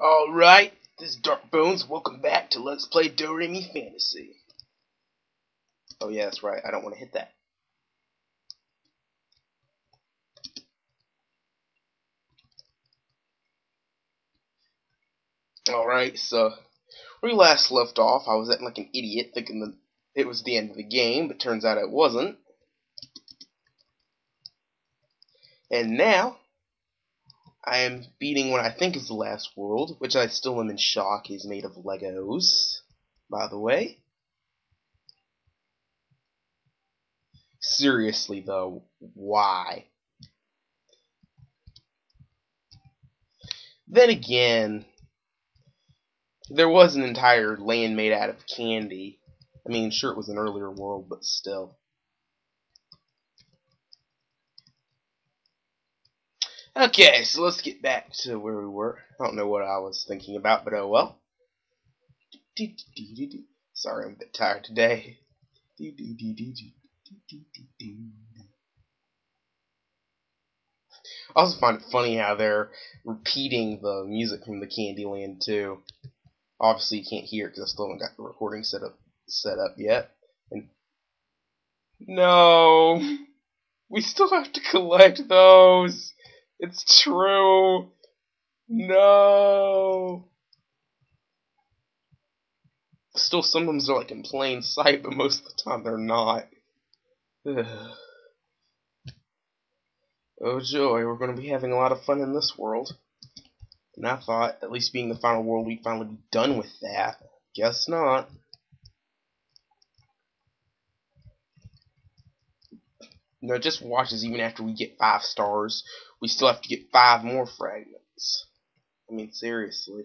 Alright, this is Dark Bones. Welcome back to Let's Play Doremi Fantasy. Oh yeah, that's right. I don't want to hit that. Alright, so we last left off, I was acting like an idiot thinking that it was the end of the game, but turns out it wasn't. And now, I am beating what I think is the last world, which I still am in shock is made of Legos, by the way. Seriously, though, why? Then again, there was an entire land made out of candy. I mean, sure, it was an earlier world, but still. Okay, so let's get back to where we were. I don't know what I was thinking about, but oh well. Sorry, I'm a bit tired today. I also find it funny how they're repeating the music from the Candyland too. Obviously, you can't hear it because I still haven't got the recording set up set up yet. And no, we still have to collect those. It's true. No. Still, some of them are like in plain sight, but most of the time they're not. oh joy, we're going to be having a lot of fun in this world. And I thought, at least being the final world, we'd finally be done with that. Guess not. No, just watch watches even after we get five stars, we still have to get five more fragments. I mean, seriously.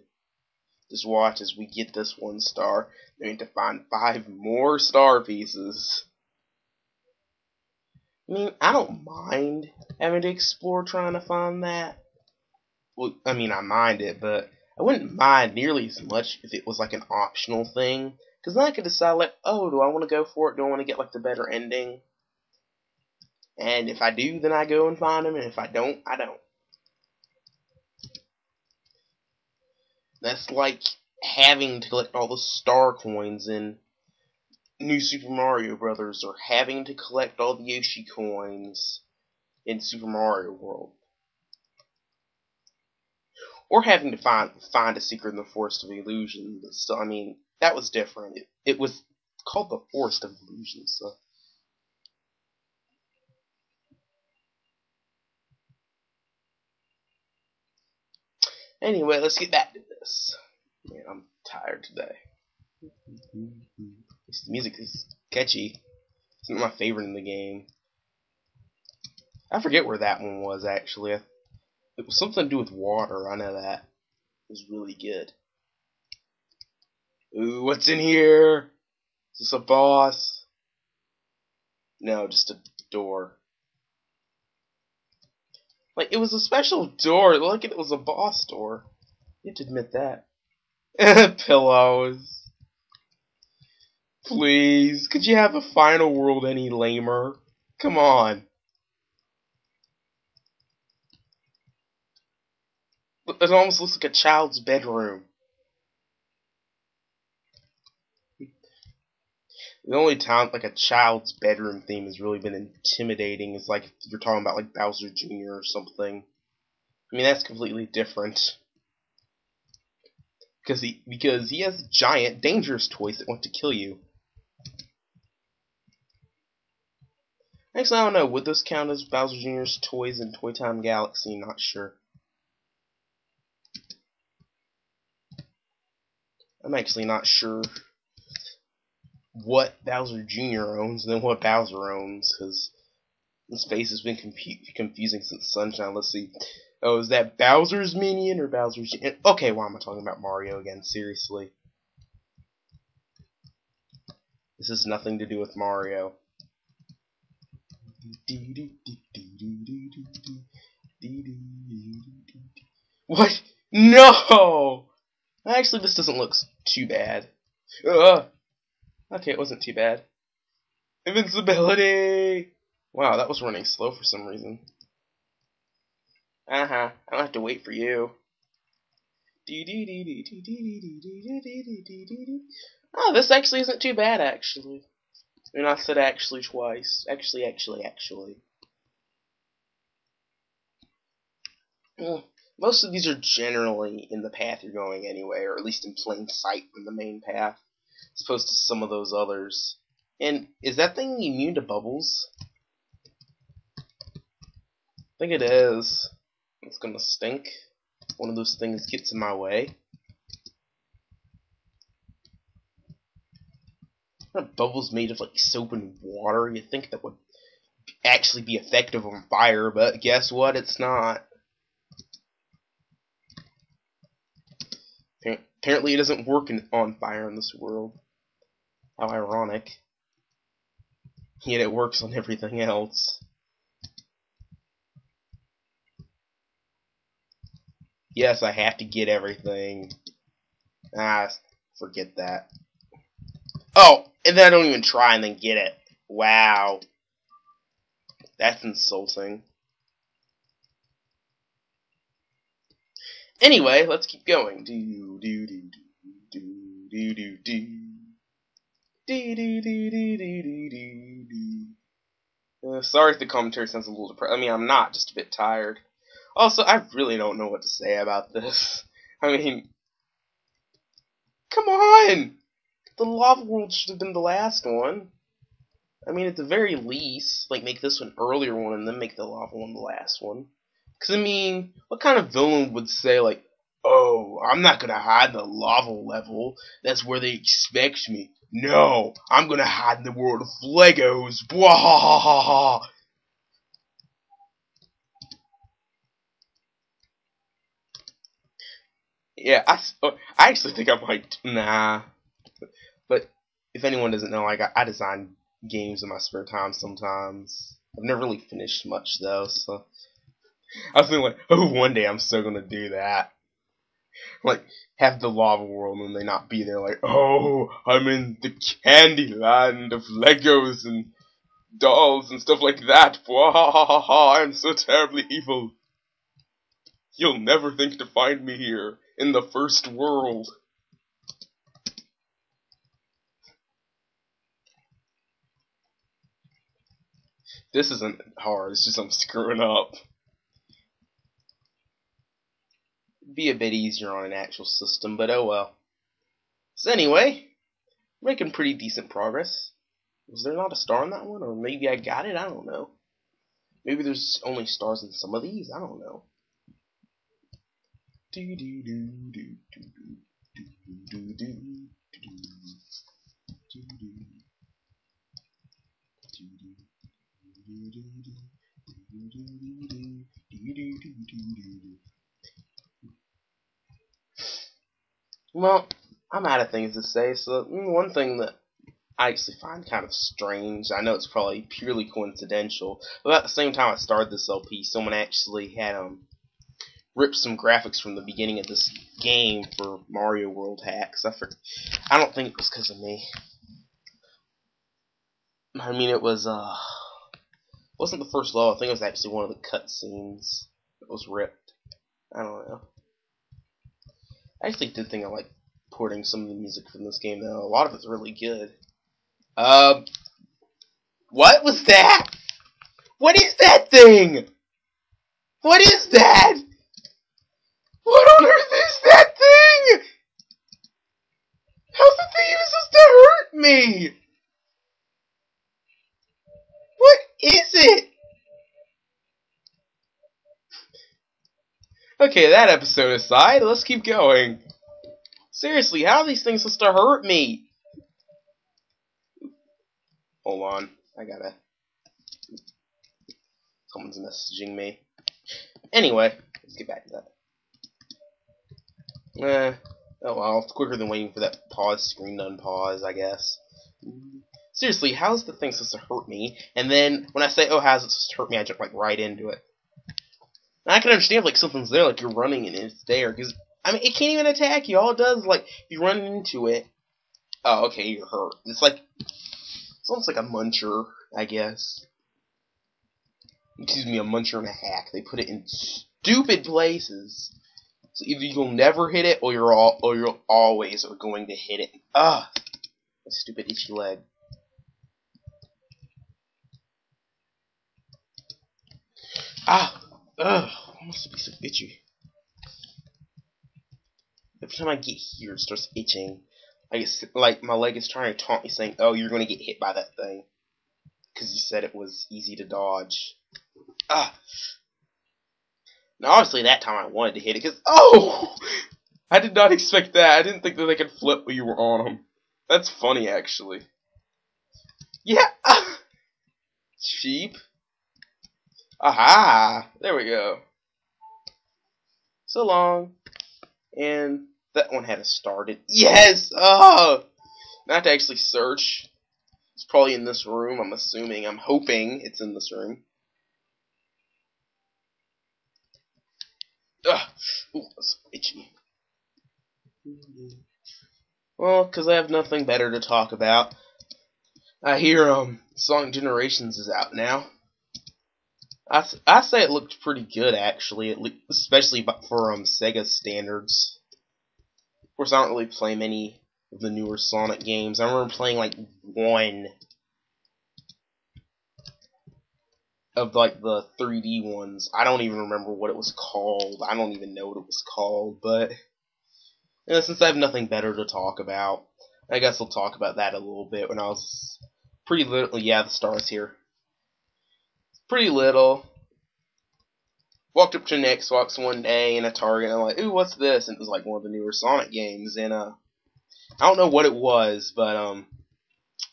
Just watch as we get this one star. We need to find five more star pieces. I mean, I don't mind having to explore trying to find that. Well, I mean, I mind it, but I wouldn't mind nearly as much if it was like an optional thing. Because then I could decide, like, oh, do I want to go for it? Do I want to get, like, the better ending? And if I do, then I go and find them, and if I don't, I don't. That's like having to collect all the star coins in New Super Mario Brothers, or having to collect all the Yoshi coins in Super Mario World. Or having to find find a secret in the Forest of Illusion. So I mean, that was different. It, it was called the Forest of Illusion, so Anyway, let's get back to this. Man, I'm tired today. This music is catchy. It's not my favorite in the game. I forget where that one was actually. It was something to do with water. I know that. It was really good. Ooh, what's in here? Is this a boss? No, just a door. Like, it was a special door. Look, it was a boss door. You have to admit that. Pillows. Please, could you have a final world any lamer? Come on. It almost looks like a child's bedroom. The only time like a child's bedroom theme has really been intimidating is like if you're talking about like Bowser Jr. or something. I mean that's completely different. Because he because he has giant dangerous toys that want to kill you. Actually, I don't know. Would this count as Bowser Jr.'s toys in Toy Time Galaxy? Not sure. I'm actually not sure what Bowser Jr. owns than what Bowser owns, because this face has been confusing since Sunshine. Let's see. Oh, is that Bowser's minion or Bowser's... Okay, why am I talking about Mario again? Seriously. This has nothing to do with Mario. What? No! Actually, this doesn't look too bad. Ugh. Okay, it wasn't too bad. Invincibility! Wow, that was running slow for some reason. Uh-huh. I don't have to wait for you. Oh, this actually isn't too bad, actually. Mean, I said actually twice. Actually, actually, actually. Well, most of these are generally in the path you're going anyway, or at least in plain sight from the main path, as opposed to some of those others. And is that thing immune to bubbles? I think it is. It's gonna stink. One of those things gets in my way. bubbles made of like soap and water. You'd think that would actually be effective on fire, but guess what? It's not. Apparently, it doesn't work in, on fire in this world. How ironic. Yet it works on everything else. Yes, I have to get everything. Ah, forget that. Oh, and then I don't even try and then get it. Wow. That's insulting. Anyway, let's keep going. Do do do do do do do do Uh, sorry if the commentary sounds a little depressed. I mean, I'm not, just a bit tired. Also, I really don't know what to say about this. I mean, come on! The Lava World should have been the last one. I mean, at the very least, like, make this one earlier one and then make the Lava one the last one. Because, I mean, what kind of villain would say, like, oh, I'm not gonna hide in the lava level. That's where they expect me. No, I'm gonna hide in the world of Legos. Bwahahaha. Yeah, I, oh, I actually think I might. Nah. But if anyone doesn't know, like, I, I design games in my spare time sometimes. I've never really finished much, though, so. I was thinking, like, oh, one day I'm still gonna do that. Like, have the lava world and they not be there, like, oh, I'm in the candy land of Legos and dolls and stuff like that. I'm so terribly evil. You'll never think to find me here in the first world. This isn't hard, it's just I'm screwing up. Be a bit easier on an actual system, but oh well. So anyway, making pretty decent progress. Was there not a star on that one? Or maybe I got it? I don't know. Maybe there's only stars in some of these? I don't know. Do do do do do do do do do Well, I'm out of things to say, so one thing that I actually find kind of strange, I know it's probably purely coincidental, but at the same time I started this LP, someone actually had um ripped some graphics from the beginning of this game for Mario World hacks. I for, I don't think it was because of me. I mean, it was uh, wasn't the first level. I think it was actually one of the cutscenes that was ripped. I don't know. I actually did think I like porting some of the music from this game though. A lot of it's really good. Um, what was that? What is that thing? What is that? What on earth is that thing? How's the thing even supposed to hurt me? What is it? Okay, that episode aside, let's keep going. Seriously, how are these things supposed to hurt me? Hold on, I gotta... Someone's messaging me. Anyway, let's get back to that. Eh, oh well, it's quicker than waiting for that pause screen to unpause, I guess. Seriously, how's the thing supposed to hurt me? And then, when I say, oh, how's it supposed to hurt me, I jump, like, right into it. And I can understand, like, something's there, like, you're running and it's there, because, I mean, it can't even attack you. All it does, like, you run into it, oh, okay, you're hurt. It's like, it's almost like a muncher, I guess. Excuse me, a muncher and a hack. They put it in stupid places. So either you'll never hit it, or you're all, or you're always going to hit it. Ah, stupid itchy leg. Ah, ugh, almost be so itchy. Every time I get here, it starts itching. I get like my leg is trying to taunt me, saying, "Oh, you're going to get hit by that thing," because you said it was easy to dodge. Ah. Now, obviously, that time I wanted to hit it because oh, I did not expect that. I didn't think that they could flip when you were on them. That's funny, actually. Yeah. Cheap. Aha! There we go. So long. And that one had a started. Yes! Oh! Not to actually search. It's probably in this room, I'm assuming. I'm hoping it's in this room. Ugh! Ooh, that's itchy. Well, because I have nothing better to talk about. I hear, um, Sonic Generations is out now. I, I say it looked pretty good actually, especially for um Sega standards. Of course, I don't really play many of the newer Sonic games. I remember playing like one of like the 3D ones. I don't even remember what it was called. I don't even know what it was called, but you know, since I have nothing better to talk about, I guess I'll talk about that a little bit when I was pretty little. Yeah, the stars here pretty little. Walked up to an Xbox one day in a Target, and I'm like, ooh, what's this? And it was like one of the newer Sonic games, and uh, I don't know what it was, but um,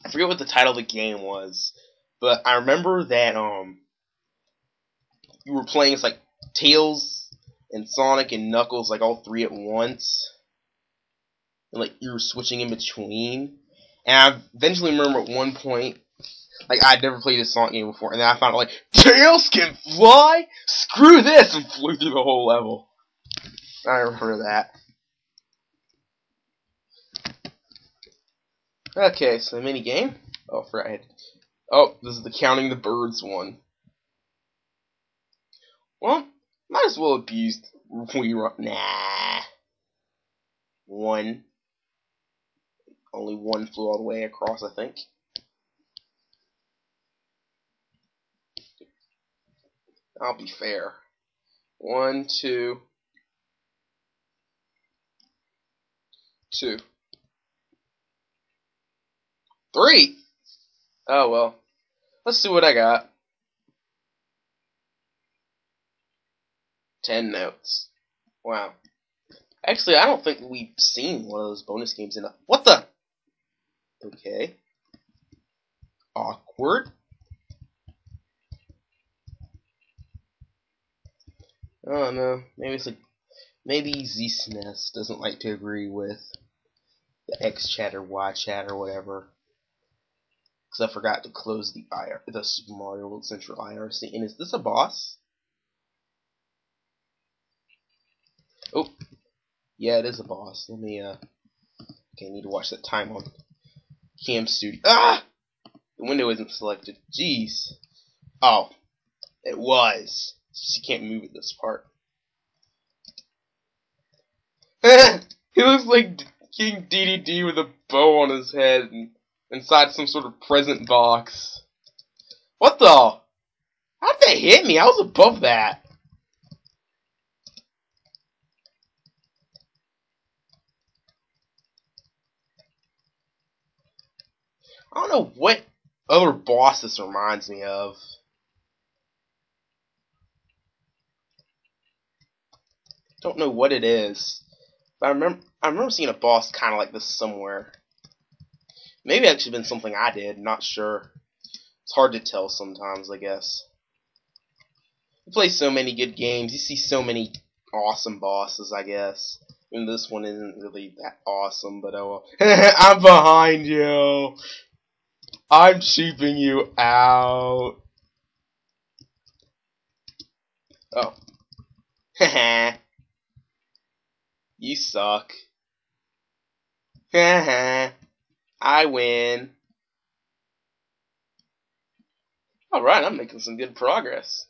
I forget what the title of the game was, but I remember that um, you were playing it's like Tails and Sonic and Knuckles like all three at once, and like you were switching in between. And I eventually remember at one point like I'd never played this Sonic game before, and then I found like Tails can fly. Screw this, and flew through the whole level. I remember that. Okay, so the mini game. Oh, right. Oh, this is the counting the birds one. Well, might as well abuse we run. Nah. One. Only one flew all the way across, I think. I'll be fair. One, two, two, three. Oh well. Let's see what I got. Ten notes. Wow. Actually, I don't think we've seen one of those bonus games in a. What the? Okay. Awkward. I don't know. Maybe it's like maybe Z-SNES doesn't like to agree with the X chat or Y chat or whatever. Because I forgot to close the IR the Super Mario World Central IRC. And is this a boss? Oh, yeah, it is a boss. Let me uh. Okay, I need to watch that time on Cam Studio. Ah, the window isn't selected. Jeez. Oh, it was. She can't move at this part. he looks like King Dedede with a bow on his head and inside some sort of present box. What the? How'd they hit me? I was above that. I don't know what other boss this reminds me of. Don't know what it is. But I remember I remember seeing a boss kind of like this somewhere. Maybe actually been something I did. Not sure. It's hard to tell sometimes, I guess. You play so many good games. You see so many awesome bosses, I guess. And this one isn't really that awesome, but oh well. I'm behind you. I'm cheaping you out. Oh. You suck. I win. Alright, I'm making some good progress.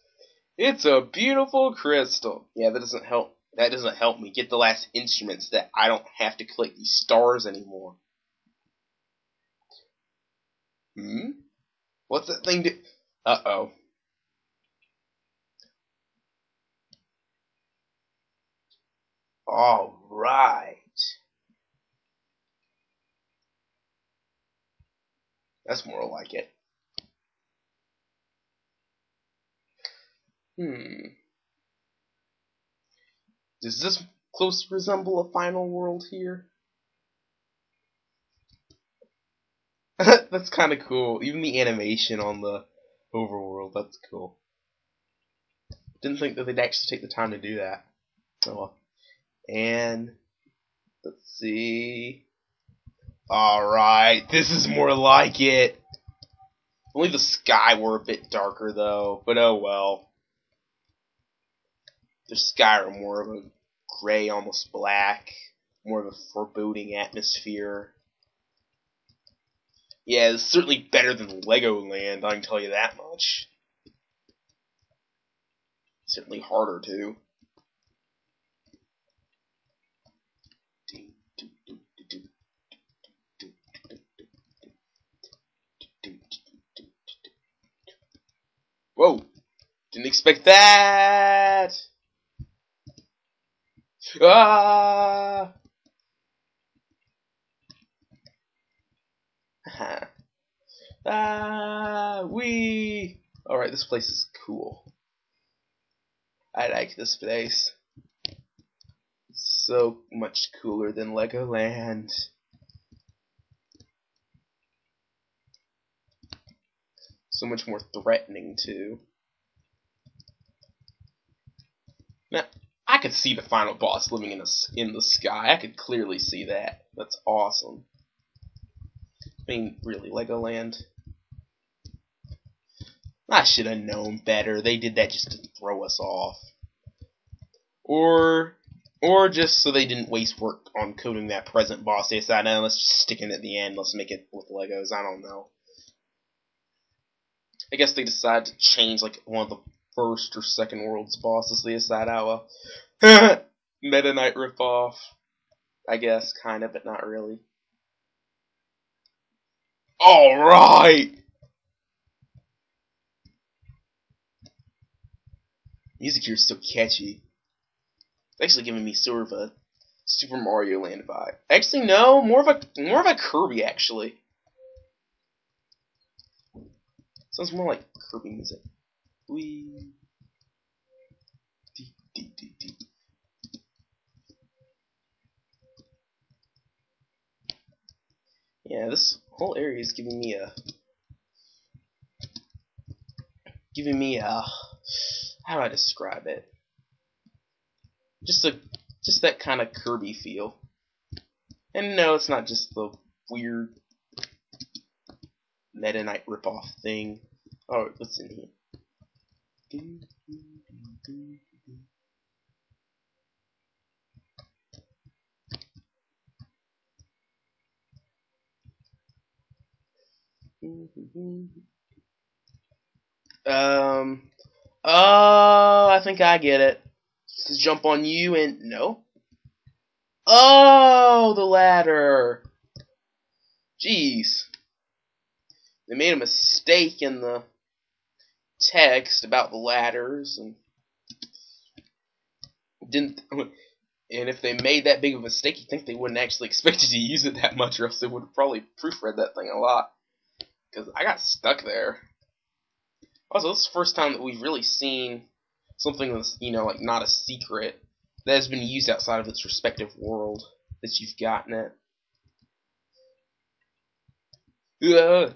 It's a beautiful crystal. Yeah, that doesn't help that doesn't help me get the last instruments that I don't have to collect these stars anymore. Hmm? What's that thing do? Uh-oh. All right. That's more like it. Hmm. Does this close resemble a final world here? that's kind of cool. Even the animation on the overworld, that's cool. Didn't think that they'd actually take the time to do that. Oh well. And let's see. Alright, this is more like it. Only the sky were a bit darker though, but oh well. The sky are more of a gray, almost black, more of a foreboding atmosphere. Yeah, it's certainly better than Legoland, I can tell you that much. Certainly harder too. Whoa! Didn't expect that! Ah! ah, we. Alright, this place is cool. I like this place. So much cooler than Legoland. So much more threatening, too. Now, I could see the final boss living in, a, in the sky. I could clearly see that. That's awesome. I mean, really, Legoland. I should have known better. They did that just to throw us off. Or or just so they didn't waste work on coding that present boss. They decided, no, let's just stick it at the end. Let's make it with Legos. I don't know. I guess they decided to change like one of the first or second world's. They decided, oh well, Meta Knight ripoff. I guess, kind of, but not really. All right. Music here is so catchy. It's actually giving me sort of a Super Mario Land vibe. Actually, no, more of a more of a Kirby actually. Sounds more like Kirby music. Dee. Yeah, this whole area is giving me a giving me a how do I describe it? Just a just that kind of Kirby feel. And no, it's not just the weird Meta Knight ripoff thing. Oh, what's in here? Um. Oh, I think I get it. Jump on you and no. Oh, the ladder. Jeez. They made a mistake in the text about the ladders and didn't and if they made that big of a mistake you think they wouldn't actually expect you to use it that much or else they would have probably proofread that thing a lot because I got stuck there also this is the first time that we've really seen something that's you know like not a secret that has been used outside of its respective world that you've gotten it Ugh.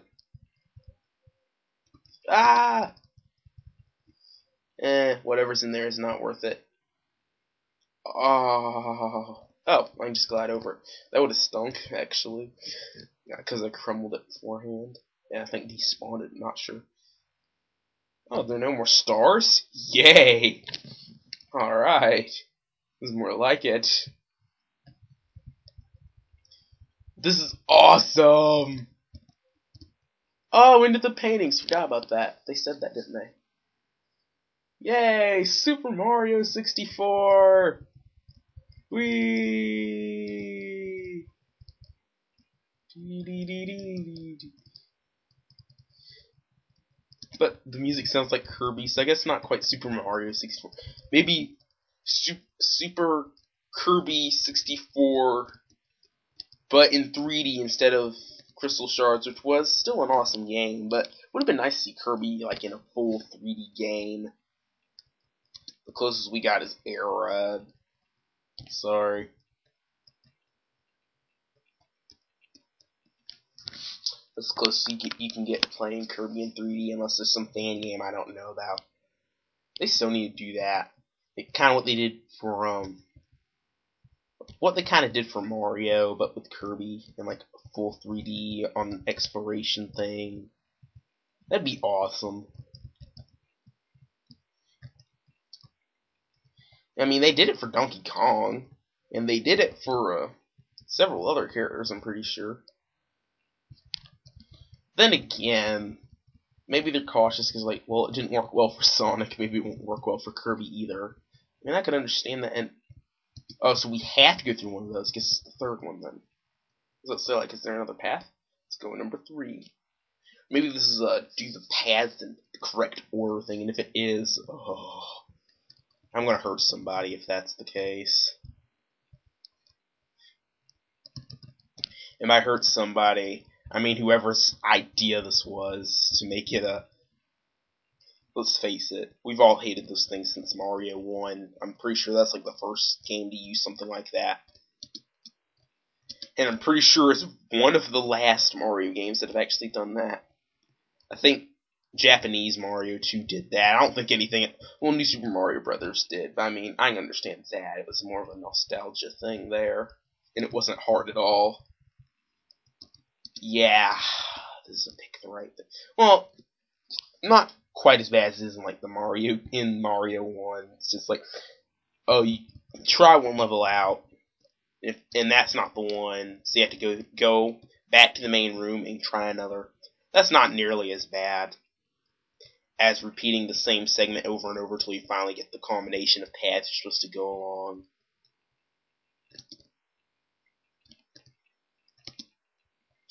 Ah! Eh, whatever's in there is not worth it. Oh, oh, I can just glide over it. That would have stunk, actually. Because I crumbled it beforehand. Yeah, I think despawned it, not sure. Oh, there are no more stars? Yay! Alright. This is more like it. This is awesome! Oh, into the paintings. Forgot about that. They said that, didn't they? Yay! Super Mario 64! Wee. But the music sounds like Kirby, so I guess not quite Super Mario 64. Maybe su Super Kirby 64, but in 3D instead of Crystal Shards, which was still an awesome game, but would have been nice to see Kirby like in a full 3D game. The closest we got is Era. Sorry. That's close you, get, you can get playing Kirby in 3D unless there's some fan game I don't know about. They still need to do that. It kind of what they did for um, what they kind of did for Mario, but with Kirby and like full 3D on exploration thing. That'd be awesome. I mean, they did it for Donkey Kong, and they did it for uh, several other characters. I'm pretty sure. Then again, maybe they're cautious because, like, well, it didn't work well for Sonic. Maybe it won't work well for Kirby either. I mean, I can understand that. And oh, so we have to go through one of those. Guess it's the third one then. It say like, is there another path? Let's go number three. Maybe this is a uh, do the paths in the correct order thing, and if it is, oh, I'm gonna hurt somebody if that's the case. And by hurt somebody, I mean whoever's idea this was to make it a. Let's face it, we've all hated those things since Mario 1. I'm pretty sure that's like the first game to use something like that. And I'm pretty sure it's one of the last Mario games that have actually done that. I think Japanese Mario 2 did that. I don't think anything. Well, New Super Mario Brothers did, but I mean, I understand that. It was more of a nostalgia thing there, and it wasn't hard at all. Yeah, this is a pick the right thing. Well, not quite as bad as it is in like the Mario in Mario One. It's just like, oh, you try one level out, if, and that's not the one, so you have to go go back to the main room and try another. That's not nearly as bad as repeating the same segment over and over until you finally get the combination of paths you're supposed to go along.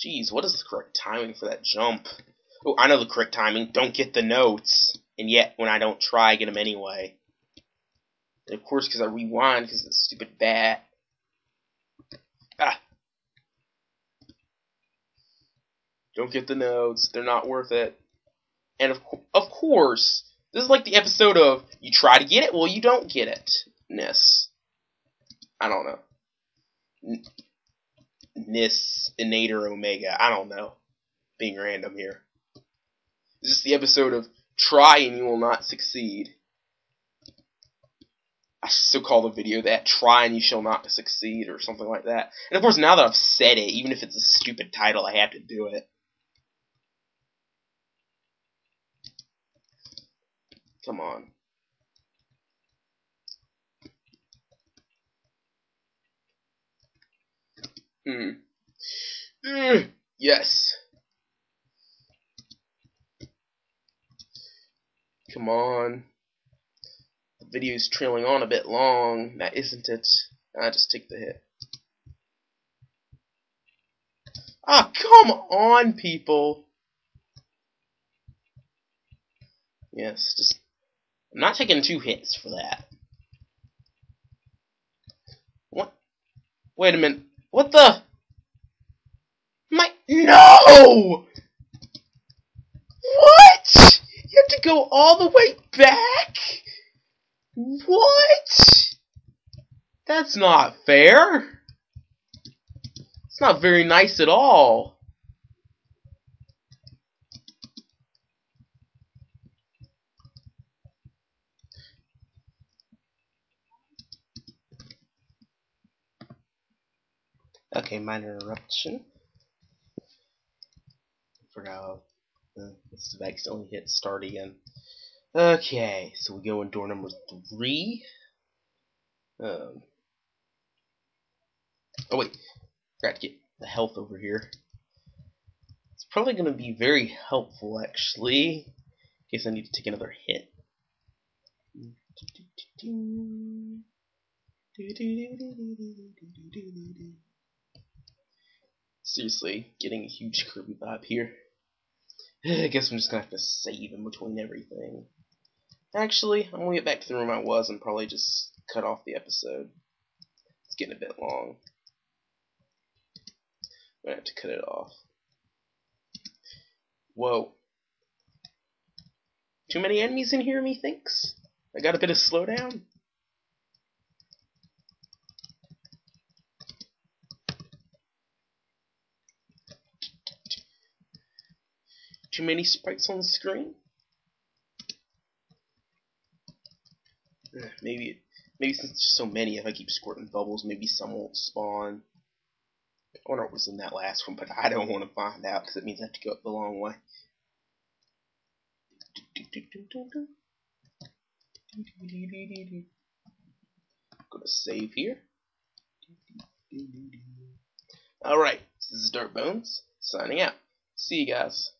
Jeez, what is the correct timing for that jump? Oh, I know the correct timing. Don't get the notes. And yet, when I don't try, I get them anyway. And of course, because I rewind because of the stupid bat. Ah. Don't get the notes. They're not worth it. And of, of course, this is like the episode of you try to get it, well, you don't get it. Ness. I don't know. N Nis, Inator, Omega. I don't know. Being random here. This is the episode of try and you will not succeed. I still call the video that try and you shall not succeed or something like that. And of course now that I've said it, even if it's a stupid title, I have to do it. Come on. Hmm. Mm, yes. Come on. The video's trailing on a bit long. That isn't it. I just take the hit. Ah, come on, people. Yes, just I'm not taking two hits for that. What? Wait a minute. What the? My no! What? You have to go all the way back? What? That's not fair. It's not very nice at all. Okay, minor interruption. Forgot uh, this device only hit start again. Okay, so we go in door number three. Um, oh wait, got to get the health over here. It's probably going to be very helpful actually, in case I need to take another hit. Seriously, getting a huge Kirby vibe here. I guess I'm just gonna have to save in between everything. Actually, I'm gonna get back to the room I was and probably just cut off the episode. It's getting a bit long. I'm gonna have to cut it off. Whoa. Too many enemies in here, methinks? I got a bit of slowdown? Too many sprites on the screen? Maybe, maybe since there's so many, if I keep squirting bubbles, maybe some won't spawn. I wonder what was in that last one, but I don't want to find out because it means I have to go up the long way. I'm Gonna save here. Alright, this is Dark Bones, signing out. See you guys.